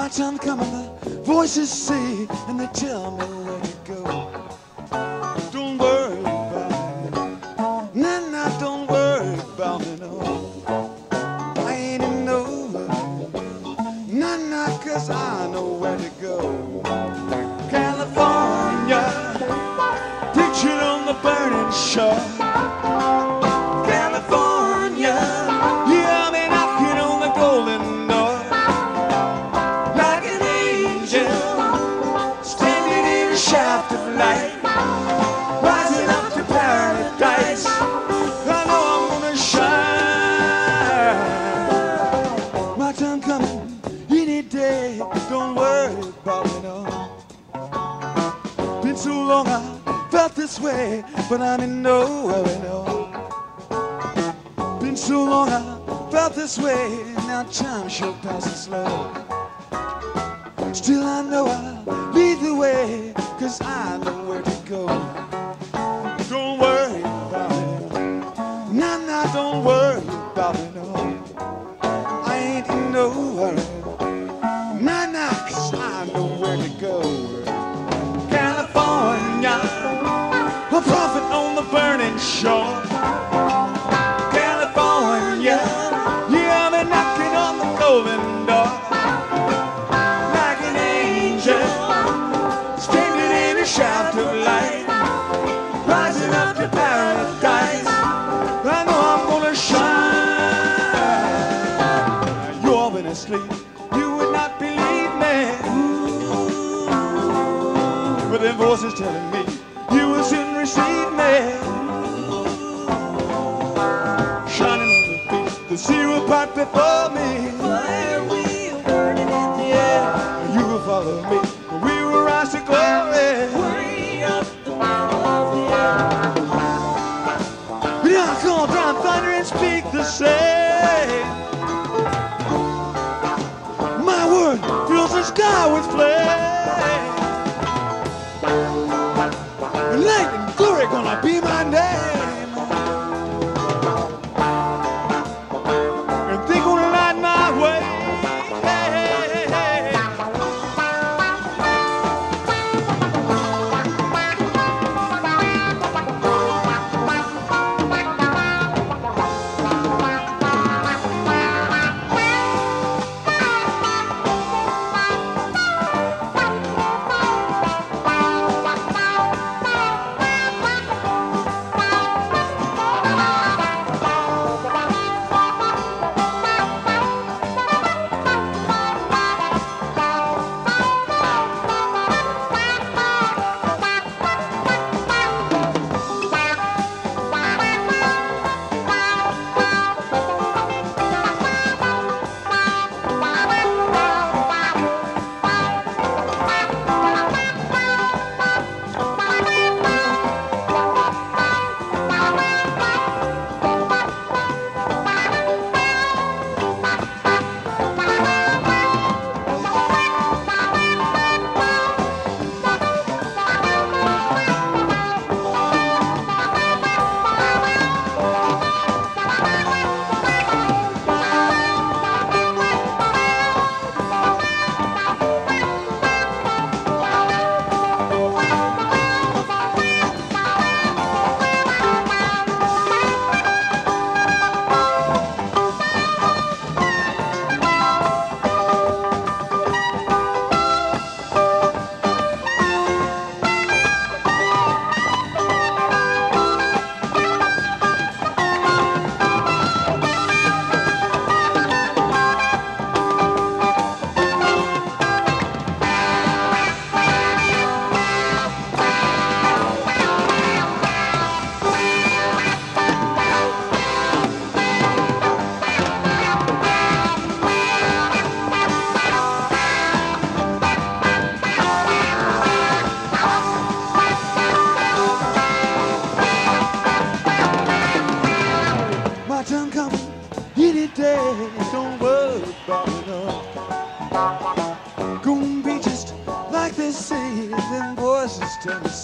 My time coming, the voices say, and they tell me where to go. Don't worry about me. Nah, nah, don't worry about me, no. I ain't in hurry. Nah, nah, cause I know where to go. California, pictured on the burning shore. Day. Don't worry about me, no. Been so long I felt this way, but I'm in no hurry, no. Been so long I felt this way, now time sure passes slow. Still I know I'll lead the way, cause I know where to go. Voices telling me you will soon receive me. Shining on the beach, the sea will part before me. Fire wheel burning in the air. You will follow me, we will rise to glory. Way up the middle of the air. Yeah, I call down thunder and speak the same. My word fills the sky with flame. Gonna be my name.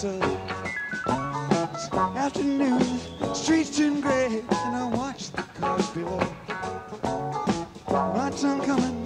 of afternoon. Streets turn gray, and I watch the cars below. My tongue coming.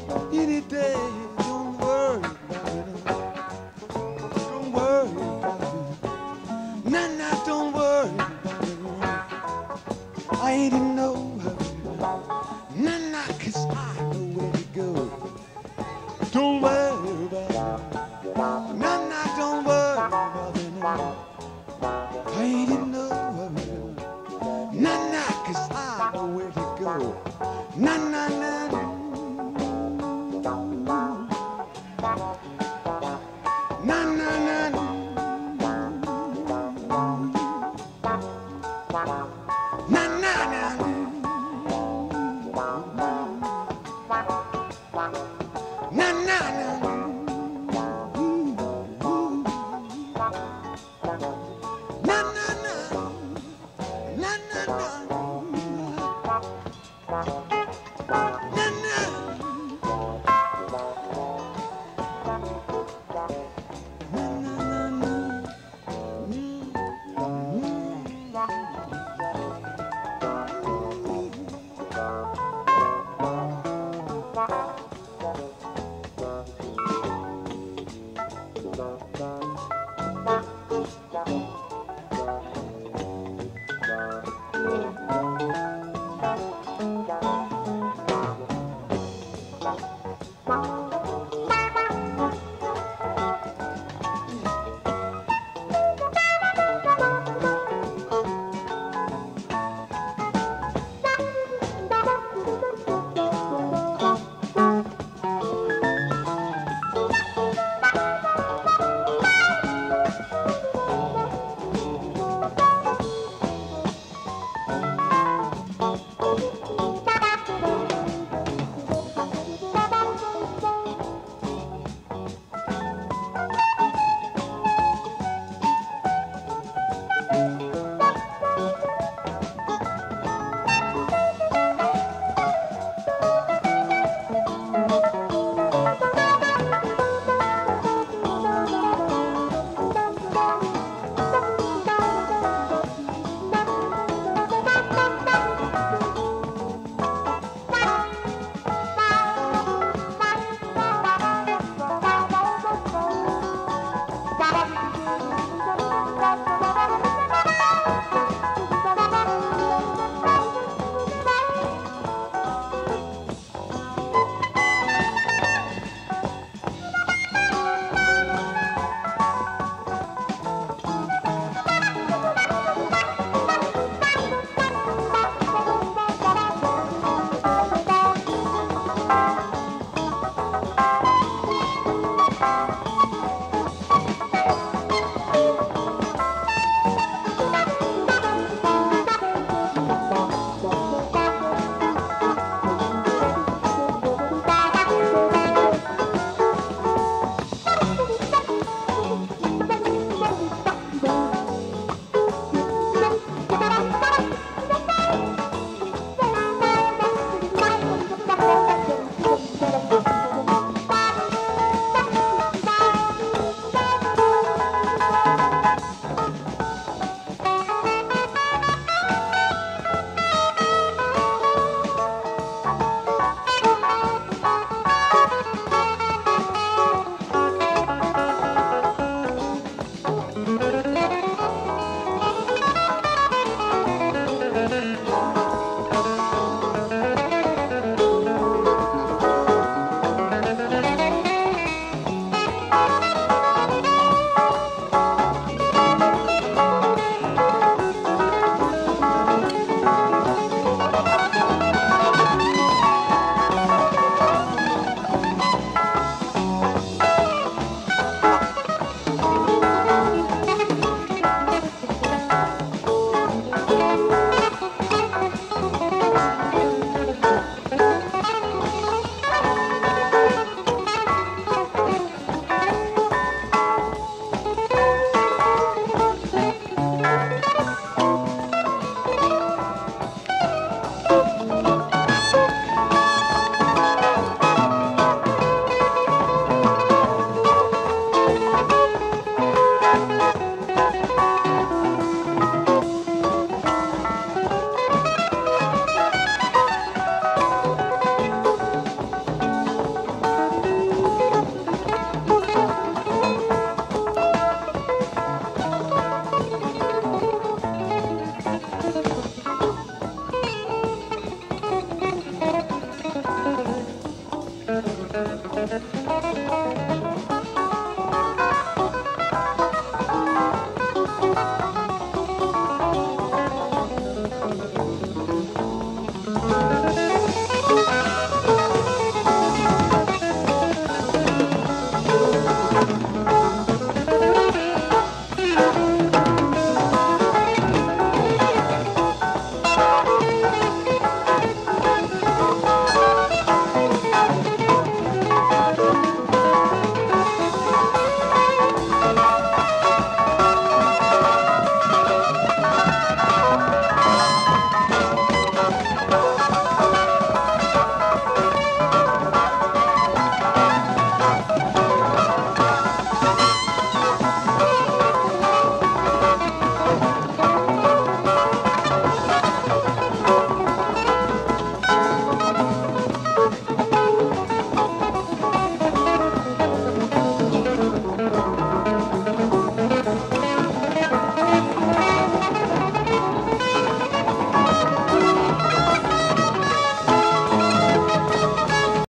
Na na na.